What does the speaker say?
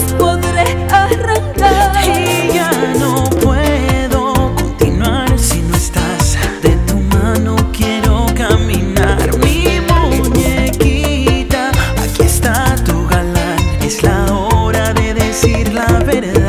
podré arrancar. Y ya no puedo continuar si no estás. De tu mano quiero caminar. Mi muñequita, aquí está tu galán. Es la hora de decir la verdad.